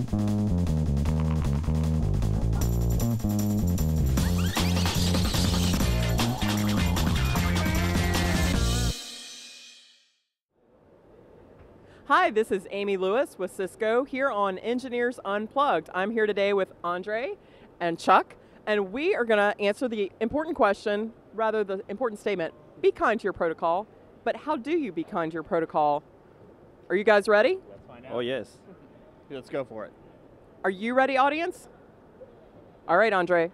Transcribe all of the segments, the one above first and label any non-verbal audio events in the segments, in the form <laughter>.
Hi, this is Amy Lewis with Cisco here on Engineers Unplugged. I'm here today with Andre and Chuck, and we are going to answer the important question, rather the important statement, be kind to your protocol, but how do you be kind to your protocol? Are you guys ready? Let's find out. Oh yes. Let's go for it. Are you ready, audience? All right, Andre.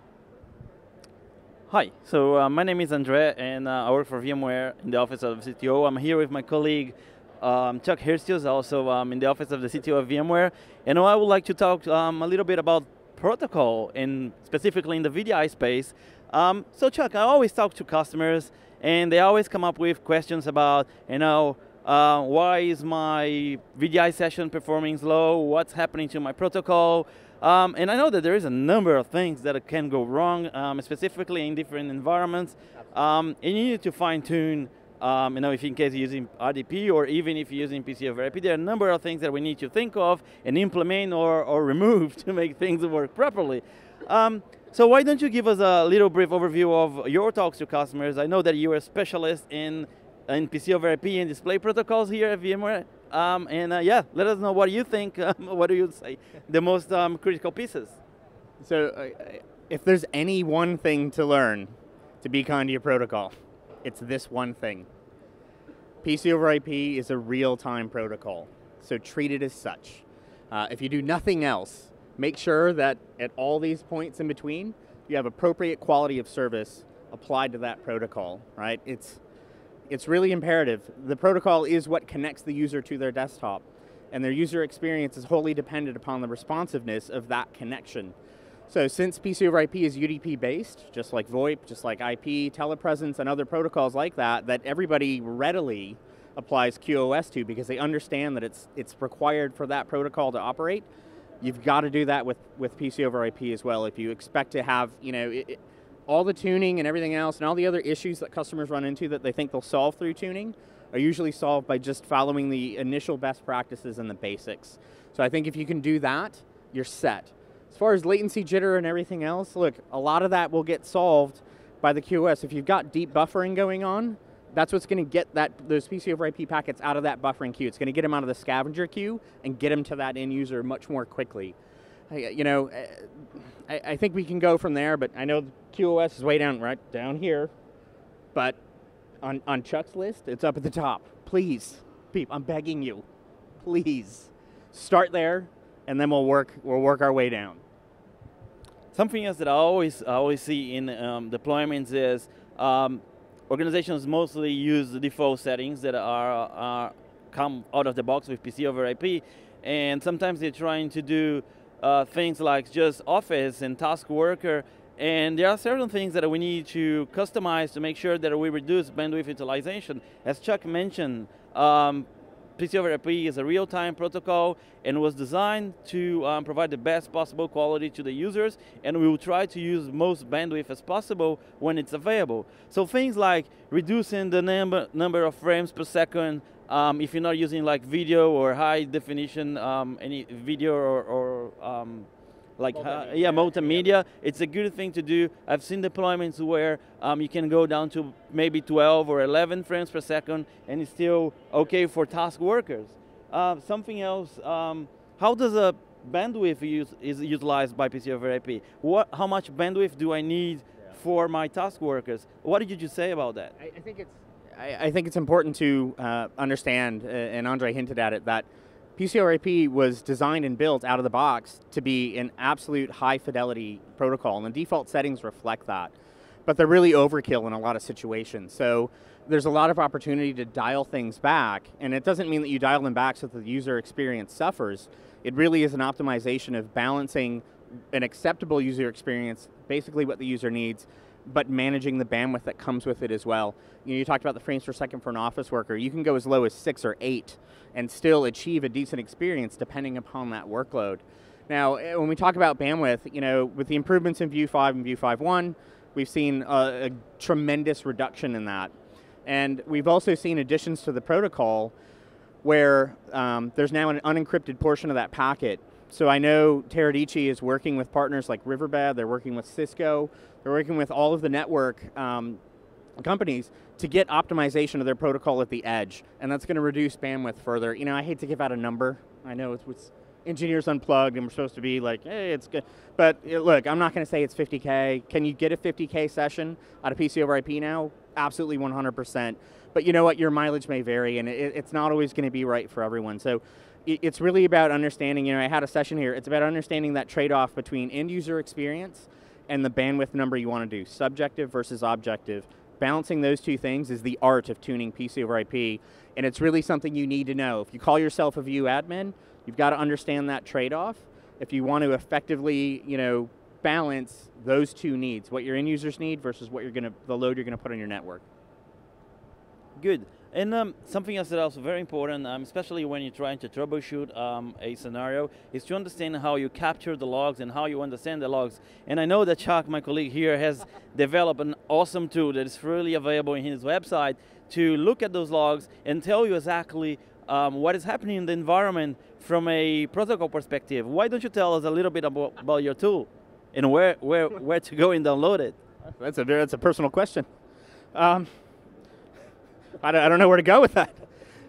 Hi. So uh, my name is Andre, and uh, I work for VMware in the office of the CTO. I'm here with my colleague um, Chuck Hirstius, also um, in the office of the CTO of VMware, and I would like to talk um, a little bit about protocol, and specifically in the VDI space. Um, so Chuck, I always talk to customers, and they always come up with questions about, you know, uh, why is my VDI session performing slow? What's happening to my protocol? Um, and I know that there is a number of things that can go wrong, um, specifically in different environments. Um, and you need to fine tune, um, you know, if in case you're using RDP or even if you're using PC over IP, there are a number of things that we need to think of and implement or, or <laughs> remove to make things work properly. Um, so why don't you give us a little brief overview of your talks to customers? I know that you're a specialist in in PC over IP and display protocols here at VMware. Um, and uh, yeah, let us know what you think. <laughs> Um, what do you say? The most um, critical pieces. So, uh, if there's any one thing to learn to be kind to your protocol, it's this one thing. PC over IP is a real-time protocol, so treat it as such. Uh, if you do nothing else, make sure that at all these points in between, you have appropriate quality of service applied to that protocol, right? It's it's really imperative. The protocol is what connects the user to their desktop, and their user experience is wholly dependent upon the responsiveness of that connection. So since PC over IP is UDP based, just like VoIP, just like IP, telepresence, and other protocols like that, that everybody readily applies QoS to because they understand that it's, it's required for that protocol to operate, you've got to do that with, with PC over IP as well. If you expect to have, you know, it, all the tuning and everything else and all the other issues that customers run into that they think they'll solve through tuning are usually solved by just following the initial best practices and the basics. So I think if you can do that, you're set. As far as latency jitter and everything else, look, a lot of that will get solved by the QoS. If you've got deep buffering going on, that's what's going to get that those PC over IP packets out of that buffering queue. It's going to get them out of the scavenger queue and get them to that end user much more quickly. You know, eh, I, I think we can go from there, but I know QoS is way down, right down here. But on, on Chuck's list, it's up at the top. Please, Peep, I'm begging you, please start there, and then we'll work we'll work our way down. Something else that I always I always see in um, deployments is um, organizations mostly use the default settings that are, are come out of the box with PC over IP, and sometimes they're trying to do uh, things like just Office and Task Worker, and there are certain things that we need to customize to make sure that we reduce bandwidth utilization. As Chuck mentioned, um, PC over IP is a real-time protocol and was designed to um, provide the best possible quality to the users and we will try to use most bandwidth as possible when it's available. So things like reducing the number, number of frames per second um, if you're not using like video or high definition, um, any video or, or um, like multimedia. Uh, yeah, multimedia. It's a good thing to do. I've seen deployments where um, you can go down to maybe 12 or 11 frames per second, and it's still okay for task workers. Uh, something else. Um, how does a bandwidth use, is utilized by PC over IP? What? How much bandwidth do I need yeah. for my task workers? What did you just say about that? I, I think it's. I, I, think it's important to uh, understand, uh, and Andre hinted at it that PC over IP was designed and built out of the box to be an absolute high fidelity protocol, and the default settings reflect that. But they're really overkill in a lot of situations. So there's a lot of opportunity to dial things back, and it doesn't mean that you dial them back so that the user experience suffers. It really is an optimization of balancing an acceptable user experience, basically what the user needs, but managing the bandwidth that comes with it as well. You, know, you talked about the frames per second for an office worker. You can go as low as six or eight and still achieve a decent experience depending upon that workload. Now, eh, when we talk about bandwidth, you know, with the improvements in View 5 and View 5.1, we've seen a, a tremendous reduction in that. And we've also seen additions to the protocol where um, there's now an unencrypted portion of that packet so I know Teradici is working with partners like Riverbed. They're working with Cisco. They're working with all of the network um, companies to get optimization of their protocol at the edge, and that's going to reduce bandwidth further. You know, I hate to give out a number. I know it's, it's engineers unplugged, and we're supposed to be like, hey, it's good. But look, I'm not going to say it's 50k. Can you get a 50k session out of PC over IP now? Absolutely 100%. But you know what? Your mileage may vary, and it, it's not always going to be right for everyone. So it, it's really about understanding. You know, I had a session here. It's about understanding that trade-off between end user experience and the bandwidth number you want to do, subjective versus objective. Balancing those two things is the art of tuning PC over IP, and it's really something you need to know. If you call yourself a View admin, you've got to understand that trade-off. If you want to effectively, you know, balance those two needs, what your end users need versus what you're going to, the load you're going to put on your network. Good. And um, something else that also very important, um, especially when you're trying to troubleshoot um, a scenario, is to understand how you capture the logs and how you understand the logs. And I know that Chuck, my colleague here, has <laughs> developed an awesome tool that is freely available in his website to look at those logs and tell you exactly um, what is happening in the environment from a protocol perspective. Why don't you tell us a little bit about, about your tool and where, where, where to go and download it? That's a, that's a personal question. Um, I don't, I don't know where to go with that.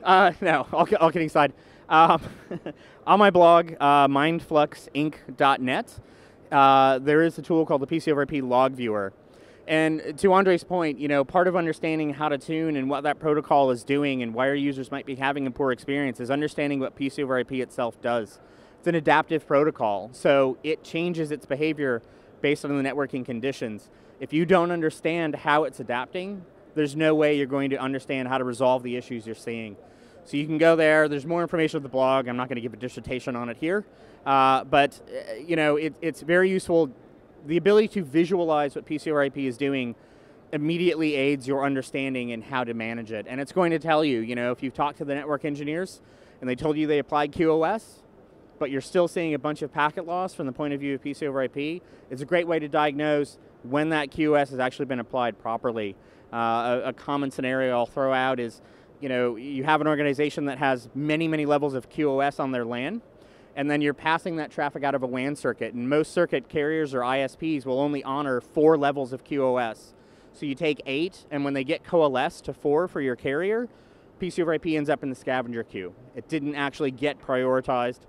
Uh, no, all, all kidding aside. Um, <laughs> on my blog, uh, mindfluxinc.net, uh, there is a tool called the PC over IP log viewer. And to Andre's point, you know, part of understanding how to tune and what that protocol is doing and why our users might be having a poor experience is understanding what PC over IP itself does. It's an adaptive protocol, so it changes its behavior based on the networking conditions. If you don't understand how it's adapting, there's no way you're going to understand how to resolve the issues you're seeing. So you can go there. There's more information at the blog. I'm not going to give a dissertation on it here, uh, but uh, you know it, it's very useful. The ability to visualize what PC over IP is doing immediately aids your understanding in how to manage it. And it's going to tell you, you know, if you've talked to the network engineers and they told you they applied QoS, but you're still seeing a bunch of packet loss from the point of view of PC over IP, it's a great way to diagnose when that QoS has actually been applied properly. Uh, a, a, common scenario I'll throw out is, you know, you have an organization that has many, many levels of QoS on their LAN, and then you're passing that traffic out of a WAN circuit. And most circuit carriers or ISPs will only honor four levels of QoS. So you take eight, and when they get coalesced to four for your carrier, PC over IP ends up in the scavenger queue. It didn't actually get prioritized,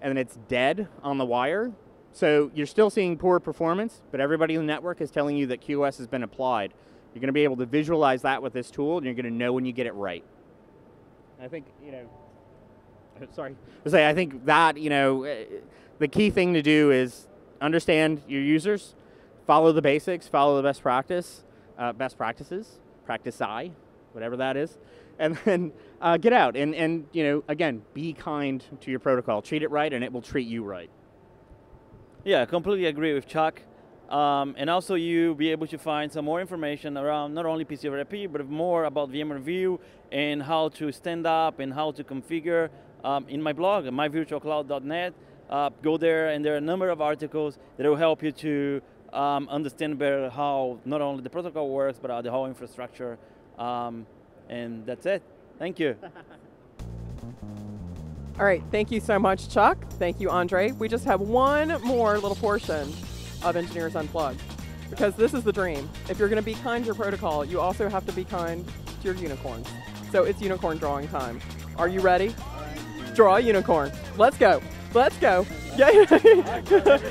and then it's dead on the wire. So you're still seeing poor performance, but everybody in the network is telling you that QoS has been applied. You're going to be able to visualize that with this tool, and you're going to know when you get it right. I think, you know, <laughs> sorry, to say, I think that, you know, eh, the key thing to do is understand your users, follow the basics, follow the best practice, uh, best practices, practice I, whatever that is, and then uh, get out and, and, you know, again, be kind to your protocol. Treat it right, and it will treat you right. Yeah, completely agree with Chuck. Um, and also you be able to find some more information around not only PC over IP, but more about VMware View and how to stand up and how to configure um, in my blog, myvirtualcloud.net. Uh, go there and there are a number of articles that will help you to um, understand better how not only the protocol works, but the whole infrastructure. And that's it. Thank you. <laughs> All right, thank you so much, Chuck. Thank you, Andre. We just have one more little portion of Engineers Unplugged. Because this is the dream. If you're going to be kind to your protocol, you also have to be kind to your unicorns. So it's unicorn drawing time. Are you ready? Draw a unicorn. Let's go. Let's go. <laughs> Yeah, <laughs>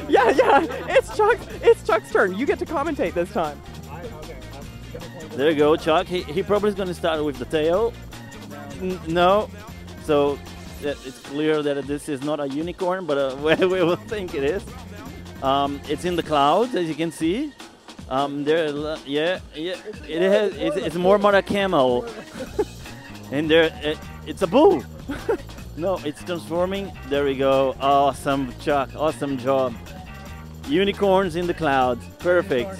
yeah, yeah. It's Chuck. It's Chuck's turn. You get to commentate this time. There you go, Chuck. He, he probably is going to start with the tail. N no. So it's clear that this is not a unicorn, but uh, <laughs> we will think it is. Um, it's in the clouds, as you can see. Um, there, yeah, yeah, it has. It's, it's more about a camel, <laughs> and there, it, it's a bull. <laughs> no, it's transforming. There we go. Awesome, Chuck. Awesome job. Unicorns in the clouds. Perfect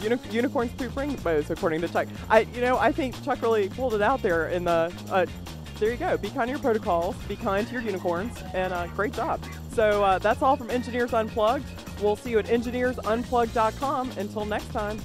uni unicorns poop rainbows, according to Chuck. I, you know, I think Chuck really pulled it out there in the. Uh, there you go. Be kind to your protocols. Be kind to your unicorns, and uh, great job. So uh, that's all from Engineers Unplugged. We'll see you at engineersunplugged.com. Until next time.